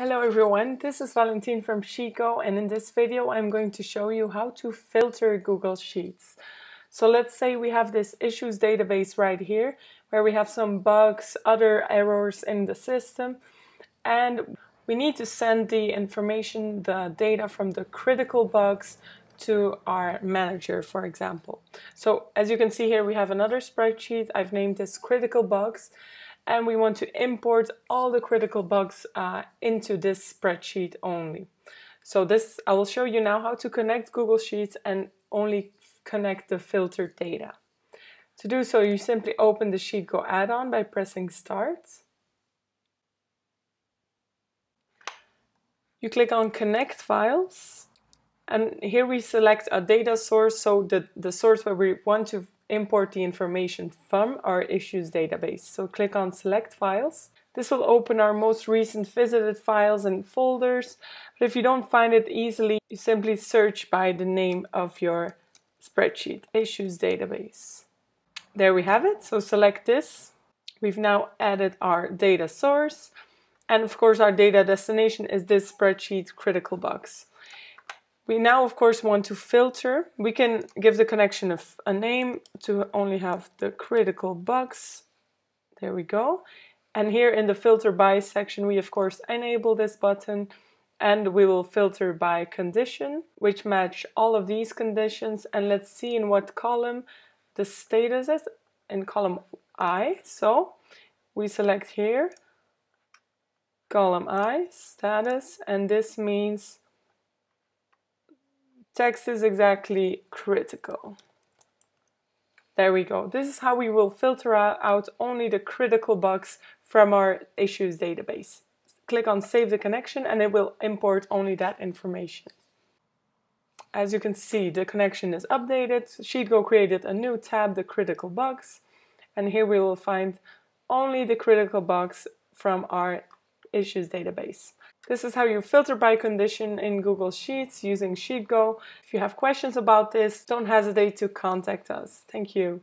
Hello everyone, this is Valentine from SheetGo and in this video I'm going to show you how to filter Google Sheets. So let's say we have this issues database right here where we have some bugs, other errors in the system and we need to send the information, the data from the critical bugs to our manager, for example. So as you can see here, we have another spreadsheet. I've named this critical bugs and we want to import all the critical bugs uh, into this spreadsheet only. So this, I will show you now how to connect Google Sheets and only connect the filtered data. To do so, you simply open the SheetGo add-on by pressing Start. You click on Connect Files and here we select a data source, so the, the source where we want to import the information from our issues database. So click on Select Files. This will open our most recent visited files and folders, but if you don't find it easily, you simply search by the name of your spreadsheet, Issues Database. There we have it, so select this. We've now added our data source, and of course our data destination is this spreadsheet critical bugs. We now, of course, want to filter. We can give the connection a name to only have the critical bugs. There we go. And here in the filter by section, we of course enable this button and we will filter by condition, which match all of these conditions. And let's see in what column the status is in column I. So we select here, column I, status, and this means text is exactly critical. There we go. This is how we will filter out only the critical bugs from our issues database. Click on save the connection and it will import only that information. As you can see, the connection is updated. SheetGo created a new tab, the critical bugs. And here we will find only the critical bugs from our issues database. This is how you filter by condition in Google Sheets using SheetGo. If you have questions about this, don't hesitate to contact us. Thank you.